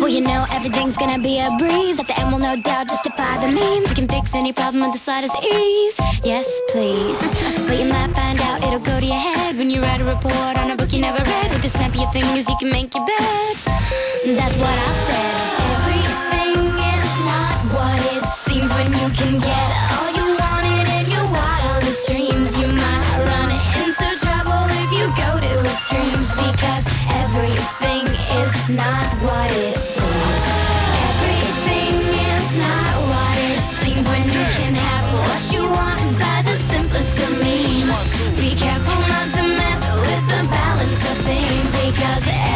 Well, you know everything's gonna be a breeze. At the end, we'll no doubt justify the means. You can fix any problem with the slightest ease. Yes, please. but you might find out it'll go to your head when you write a report on a book you never read. With the snap of your fingers, you can make your bed. That's what I said. Everything is not what it seems when you can get all you wanted in your wildest dreams. You might run into trouble if you go to extremes because everything is not what because